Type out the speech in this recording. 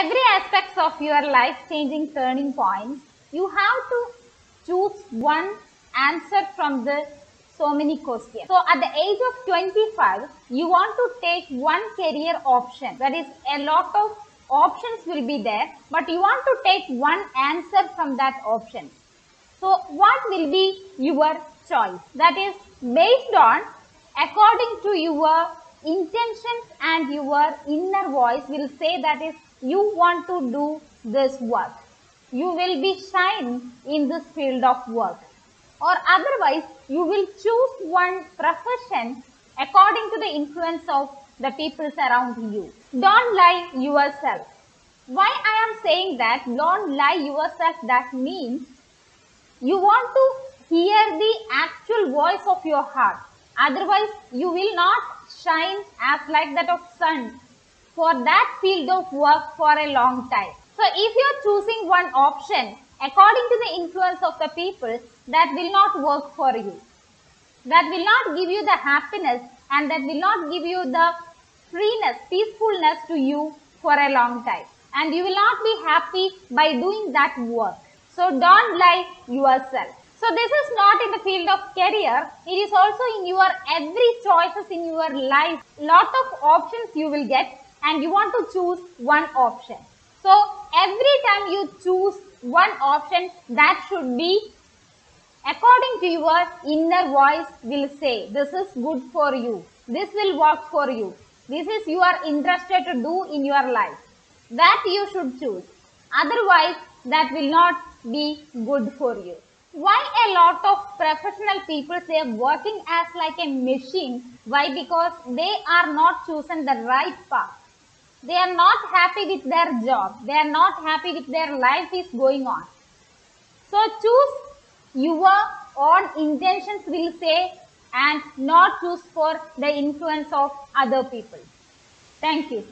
every aspects of your life changing turning points, you have to choose one answer from the so many questions. So at the age of 25, you want to take one career option. That is a lot of options will be there, but you want to take one answer from that option. So what will be your choice? That is based on according to your intentions and your inner voice will say that is you want to do this work. You will be shine in this field of work or otherwise you will choose one profession according to the influence of the people around you. Don't lie yourself. Why I am saying that don't lie yourself that means you want to hear the actual voice of your heart. Otherwise you will not shine as like that of sun for that field of work for a long time. So if you are choosing one option according to the influence of the people that will not work for you. That will not give you the happiness and that will not give you the freeness, peacefulness to you for a long time. And you will not be happy by doing that work. So don't lie yourself. So this is not in the field of career. It is also in your every choices in your life. Lot of options you will get and you want to choose one option. So every time you choose one option that should be according to your inner voice will say this is good for you. This will work for you. This is you are interested to do in your life. That you should choose. Otherwise that will not be good for you. Why a lot of professional people say working as like a machine? Why? Because they are not chosen the right path. They are not happy with their job. They are not happy with their life is going on. So choose your own intentions will say and not choose for the influence of other people. Thank you.